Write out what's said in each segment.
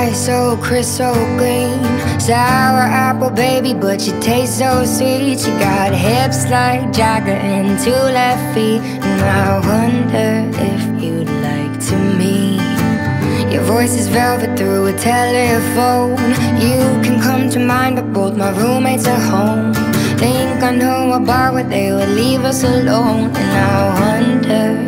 Your eyes so green Sour apple baby but you taste so sweet. You got hips like Jagger and two left feet. And I wonder if you'd like to meet. Your voice is velvet through a telephone. You can come to mind but both my roommates are home. Think I know a bar where they would leave us alone. And I wonder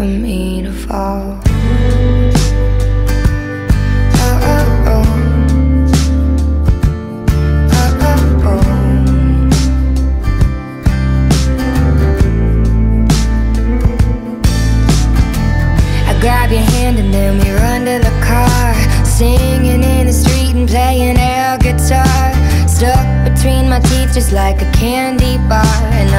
for me to fall. I grab your hand and then we run to the car. Singing in the street and playing air guitar. Stuck between my teeth just like a candy bar. And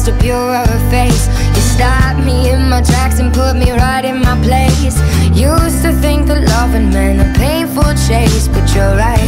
eyes to her face. You stopped me in my tracks and put me right in my place. Used to think that loving meant men a painful chase But you're right.